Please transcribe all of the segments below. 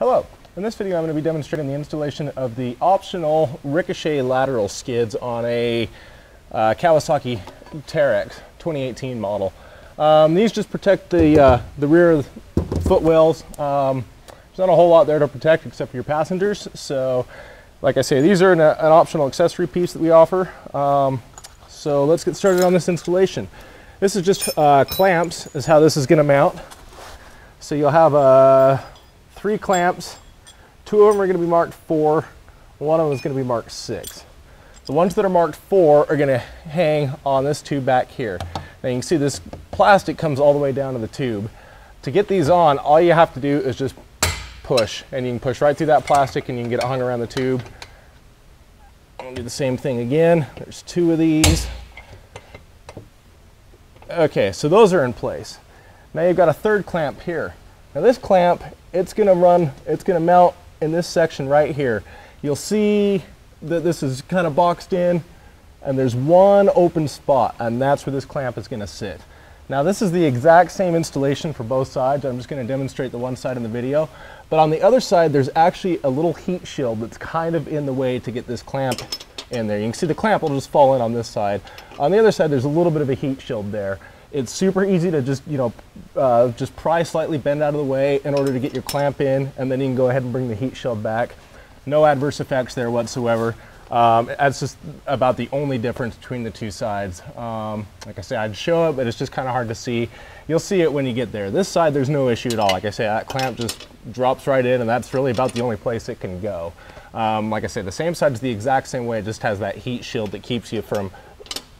Hello. In this video, I'm going to be demonstrating the installation of the optional ricochet lateral skids on a uh, Kawasaki Teryx 2018 model. Um, these just protect the, uh, the rear footwells. Um, there's not a whole lot there to protect except for your passengers. So, like I say, these are an, an optional accessory piece that we offer. Um, so let's get started on this installation. This is just uh, clamps is how this is going to mount. So you'll have uh, three clamps Two of them are going to be marked four. One of them is going to be marked six. The ones that are marked four are going to hang on this tube back here. Now you can see this plastic comes all the way down to the tube. To get these on, all you have to do is just push and you can push right through that plastic and you can get it hung around the tube. Do the same thing again. There's two of these. Okay, so those are in place. Now you've got a third clamp here. Now this clamp, it's gonna run, it's gonna mount in this section right here, you'll see that this is kind of boxed in and there's one open spot and that's where this clamp is going to sit. Now this is the exact same installation for both sides. I'm just going to demonstrate the one side in the video. But on the other side, there's actually a little heat shield that's kind of in the way to get this clamp in there. You can see the clamp will just fall in on this side. On the other side, there's a little bit of a heat shield there. It's super easy to just, you know, uh, just pry slightly, bend out of the way in order to get your clamp in, and then you can go ahead and bring the heat shield back. No adverse effects there whatsoever. Um, that's just about the only difference between the two sides. Um, like I said, I'd show it, but it's just kind of hard to see. You'll see it when you get there. This side, there's no issue at all. Like I say, that clamp just drops right in, and that's really about the only place it can go. Um, like I said, the same side is the exact same way. It just has that heat shield that keeps you from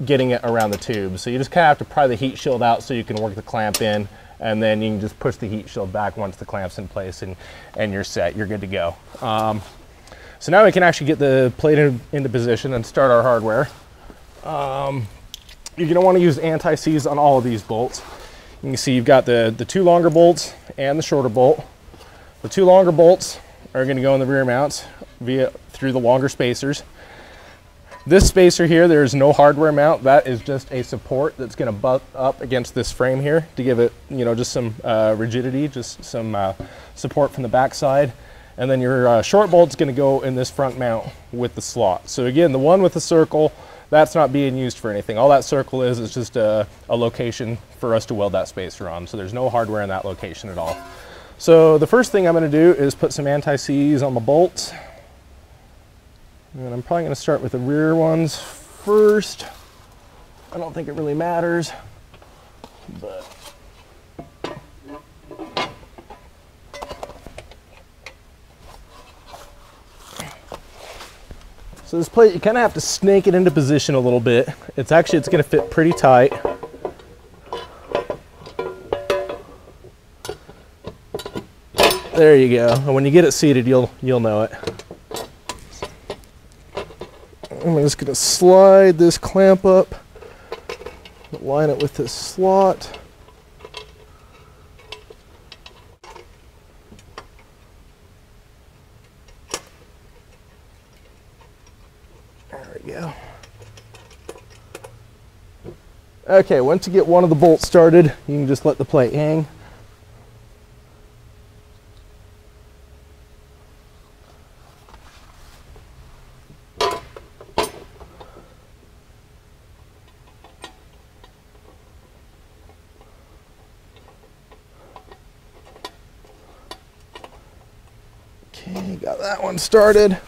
getting it around the tube. So you just kind of have to pry the heat shield out so you can work the clamp in and then you can just push the heat shield back once the clamp's in place and, and you're set, you're good to go. Um, so now we can actually get the plate in, into position and start our hardware. Um, you're gonna wanna use anti-seize on all of these bolts. You can see you've got the, the two longer bolts and the shorter bolt. The two longer bolts are gonna go in the rear mounts via through the longer spacers. This spacer here, there's no hardware mount. That is just a support that's going to butt up against this frame here to give it, you know, just some uh, rigidity, just some uh, support from the backside. And then your uh, short bolt's going to go in this front mount with the slot. So again, the one with the circle, that's not being used for anything. All that circle is is just a, a location for us to weld that spacer on. So there's no hardware in that location at all. So the first thing I'm going to do is put some anti-seize on the bolts. And I'm probably going to start with the rear ones first. I don't think it really matters, but So this plate, you kind of have to snake it into position a little bit. It's actually, it's going to fit pretty tight. There you go. And when you get it seated, you'll you'll know it. I'm just going to slide this clamp up, line it with this slot. There we go. Okay, once you get one of the bolts started, you can just let the plate hang. Got that one started. And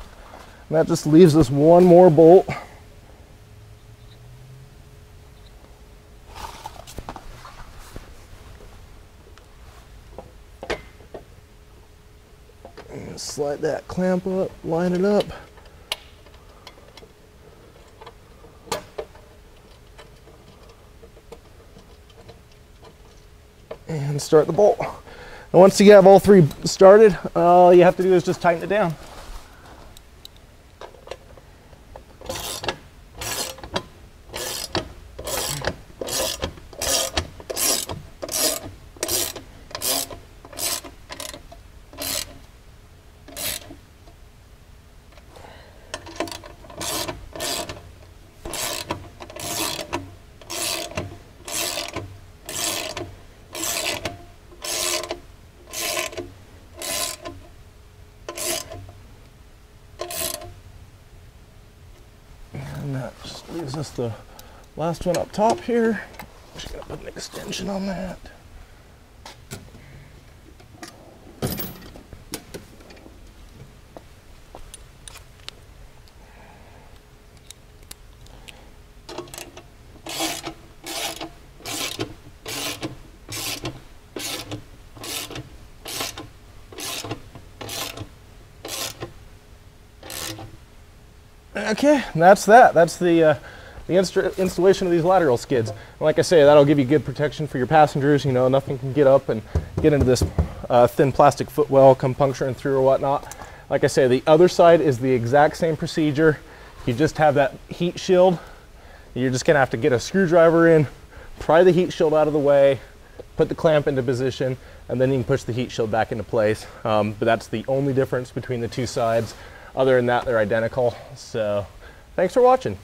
that just leaves us one more bolt. Slide that clamp up, line it up. And start the bolt. Once you have all three started, all you have to do is just tighten it down. that just leaves us the last one up top here. Just gonna put an extension on that. Okay, that's that. That's the uh, the inst- installation of these lateral skids. And like I say, that'll give you good protection for your passengers. You know, nothing can get up and get into this uh, thin plastic footwell, come puncturing through or whatnot. Like I say, the other side is the exact same procedure. You just have that heat shield. You're just gonna have to get a screwdriver in, pry the heat shield out of the way, put the clamp into position, and then you can push the heat shield back into place. Um, but that's the only difference between the two sides. Other than that, they're identical. So thanks for watching.